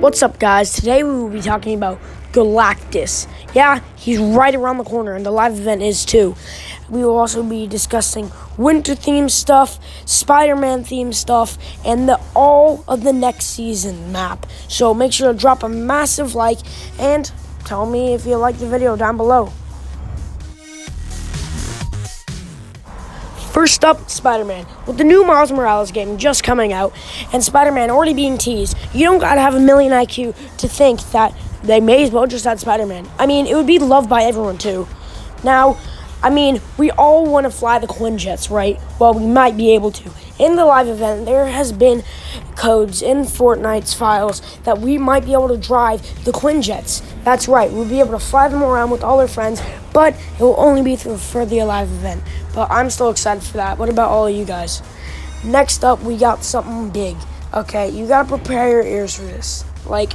What's up, guys? Today we will be talking about Galactus. Yeah, he's right around the corner, and the live event is too. We will also be discussing winter theme stuff, Spider Man theme stuff, and the all of the next season map. So make sure to drop a massive like and tell me if you like the video down below. First up, Spider Man. With the new Miles Morales game just coming out and Spider Man already being teased, you don't gotta have a million IQ to think that they may as well just add Spider Man. I mean, it would be loved by everyone too. Now, I mean, we all want to fly the Quinjets, right? Well, we might be able to. In the live event, there has been codes in Fortnite's files that we might be able to drive the Quinjets. That's right, we'll be able to fly them around with all our friends, but it will only be through for the Alive event. But I'm still excited for that. What about all of you guys? Next up, we got something big. Okay, you gotta prepare your ears for this. Like,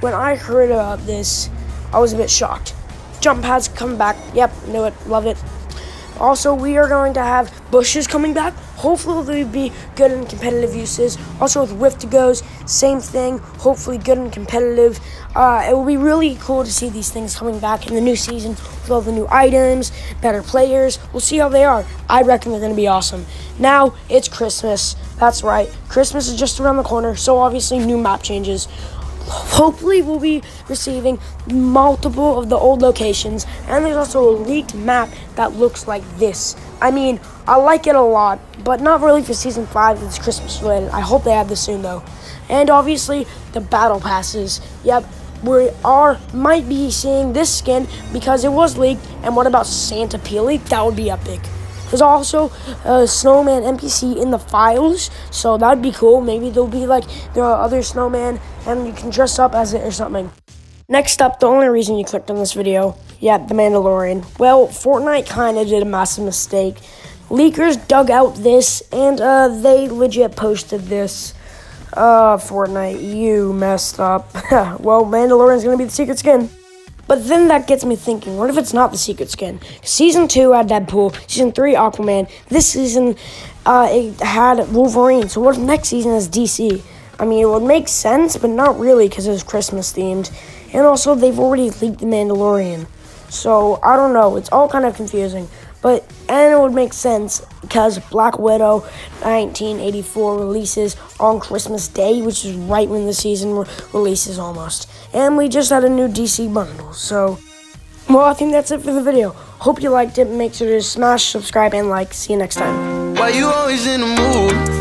when I heard about this, I was a bit shocked jump pads come back. Yep, knew it. Love it. Also, we are going to have bushes coming back. Hopefully, they'll be good in competitive uses. Also, with Rift-To-Gos, same thing. Hopefully, good and competitive. Uh, it will be really cool to see these things coming back in the new season with all the new items, better players. We'll see how they are. I reckon they're going to be awesome. Now, it's Christmas. That's right. Christmas is just around the corner, so obviously, new map changes hopefully we'll be receiving multiple of the old locations and there's also a leaked map that looks like this i mean i like it a lot but not really for season 5 it's christmas related i hope they have this soon though and obviously the battle passes yep we are might be seeing this skin because it was leaked and what about santa peely that would be epic there's also a snowman NPC in the files, so that'd be cool. Maybe there'll be like there are other snowman and you can dress up as it or something. Next up, the only reason you clicked on this video, yeah, The Mandalorian. Well, Fortnite kind of did a massive mistake. Leakers dug out this, and uh, they legit posted this. Uh, Fortnite, you messed up. well, Mandalorian's gonna be the secret skin. But then that gets me thinking, what if it's not the secret skin? Season 2 had Deadpool, Season 3 Aquaman, this season uh, it had Wolverine, so what if next season is DC? I mean, it would make sense, but not really because it's Christmas themed. And also, they've already leaked The Mandalorian. So, I don't know, it's all kind of confusing. But, and it would make sense because Black Widow 1984 releases on Christmas Day, which is right when the season re- releases almost. And we just had a new DC bundle. So, well, I think that's it for the video. Hope you liked it. Make sure to smash, subscribe, and like. See you next time. Why you always in the mood?